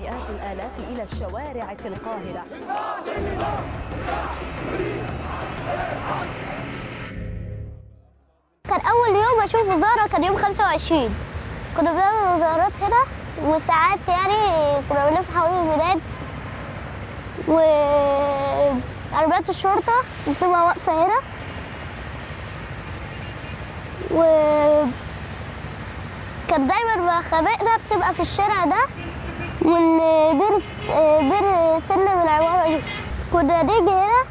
مئات الآلاف إلى الشوارع في القاهرة. كان أول يوم أشوف مظاهرة كان يوم 25 كنا بنعمل مظاهرات هنا وساعات يعني كنا بنلف حوالين الميدان وعربيات الشرطة بتبقى واقفة هنا. و كان دايما مخابئنا بتبقى في الشارع ده وال بين الس- بين سلم العمارة دي كنا نيجي هنا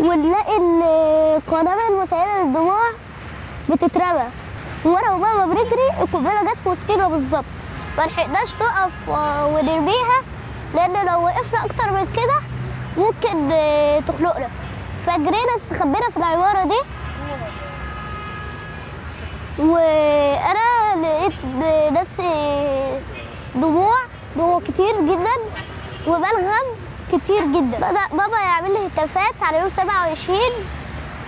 ونلاقي القنابل مسيلة للدموع بتترمى. وأنا وبابا بنجري القنبلة جت في وسطينا بالظبط. ما لحقناش نقف آه، ونرميها لأن لو وقفنا أكتر من كده ممكن آه، تخنقنا. فجرينا استخبينا في العمارة دي. وأنا لقيت نفسي دموع دموع كتير جدا وبلغم كتير جدا. بدأ بابا يعمل لي هتافات على يوم 27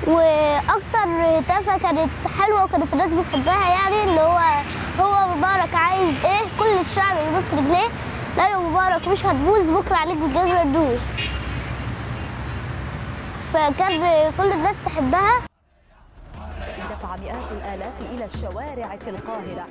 وأكتر هتافة كانت حلوة وكانت الناس بتحبها يعني اللي هو هو مبارك عايز إيه كل الشعب يبص رجليه لا يا مبارك مش هتبوظ بكرة عليك بالجزمه تدوس. فكان كل الناس تحبها. دفع مئات الآلاف إلى الشوارع في القاهرة.